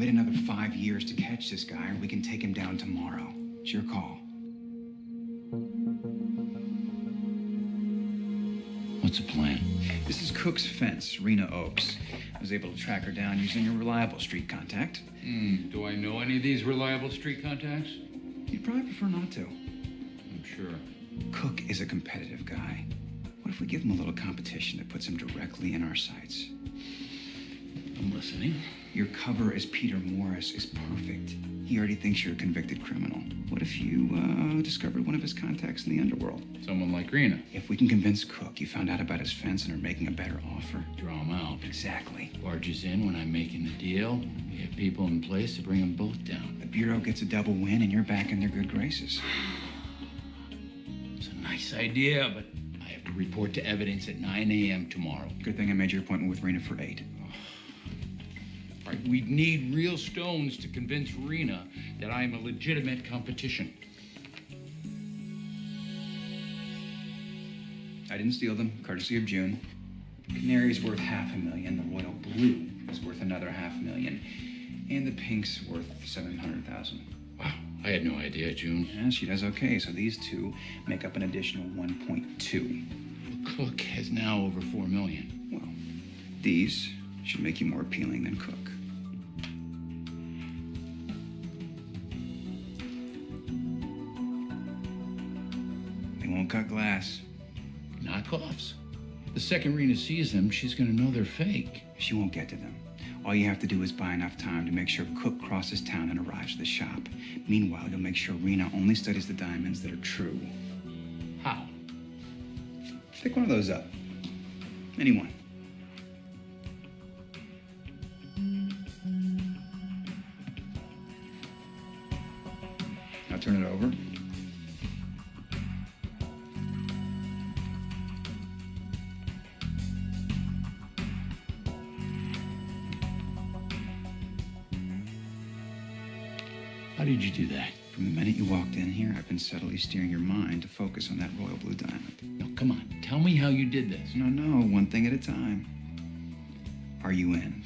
Wait another five years to catch this guy, or we can take him down tomorrow. It's your call. What's the plan? This is Cook's fence, Rena Oaks. I was able to track her down using a reliable street contact. Hmm, do I know any of these reliable street contacts? You'd probably prefer not to. I'm sure. Cook is a competitive guy. What if we give him a little competition that puts him directly in our sights? I'm listening. Your cover as Peter Morris is perfect. He already thinks you're a convicted criminal. What if you uh, discovered one of his contacts in the underworld? Someone like Rena. If we can convince Cook you found out about his fence and are making a better offer. Draw him out. Exactly. Barges in when I'm making the deal. We have people in place to bring them both down. The Bureau gets a double win and you're back in their good graces. It's a nice idea, but I have to report to evidence at 9 a.m. tomorrow. Good thing I made your appointment with Rena for 8. Right, we need real stones to convince Rena that I am a legitimate competition. I didn't steal them, courtesy of June. Canary's worth half a million. The royal blue is worth another half million. And the pink's worth 700,000. Wow, I had no idea, June. Yeah, she does okay, so these two make up an additional 1.2. Cook has now over 4 million. Well, these should make you more appealing than Cook. Won't cut glass. Knockoffs. The second Rena sees them, she's gonna know they're fake. She won't get to them. All you have to do is buy enough time to make sure Cook crosses town and arrives at the shop. Meanwhile, you'll make sure Rena only studies the diamonds that are true. How? Pick one of those up. Anyone. Now turn it over. How did you do that? From the minute you walked in here, I've been subtly steering your mind to focus on that royal blue diamond. No, come on. Tell me how you did this. No, no, one thing at a time. Are you in?